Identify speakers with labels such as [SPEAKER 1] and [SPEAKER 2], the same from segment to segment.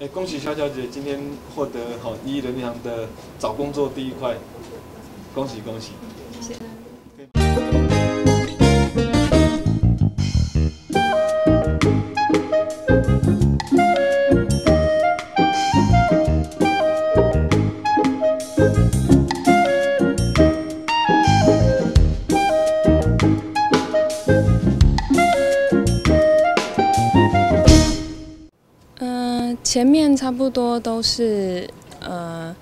[SPEAKER 1] 哎，恭喜肖小姐今天获得好一亿人民银行的找工作第一块，恭喜恭喜！
[SPEAKER 2] 前面差不多都是呃，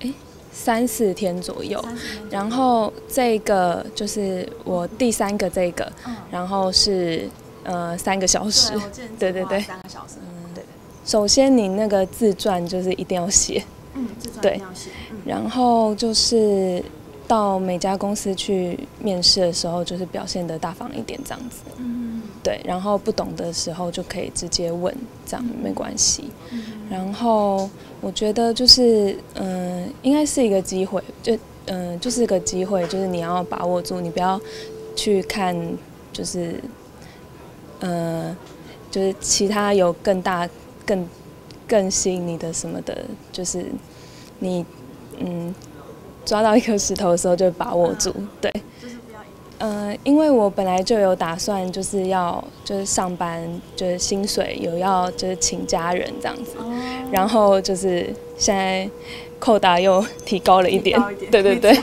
[SPEAKER 2] 哎，三四天左右，然后这个就是我第三个这个，然后是呃三个小时，
[SPEAKER 3] 对 对对，三个小时，嗯，对。
[SPEAKER 2] 首先你那个自传就是一定要写，
[SPEAKER 3] 嗯，自传一定要写，
[SPEAKER 2] 然后就是到每家公司去面试的时候，就是表现的大方一点这样子，嗯。对，然后不懂的时候就可以直接问，这样没关系。然后我觉得就是，嗯，应该是一个机会，就嗯，就是个机会，就是你要把握住，你不要去看，就是，呃，就是其他有更大、更更吸引你的什么的，就是你嗯抓到一颗石头的时候就把握住，对。嗯，因为我本来就有打算，就是要就是上班，就是薪水有要就是请家人这样子，然后就是现在扣打又提高了一点，
[SPEAKER 3] 对对对，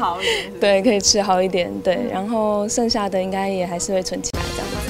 [SPEAKER 2] 对可以吃好一点，对，然后剩下的应该也还是会存起来。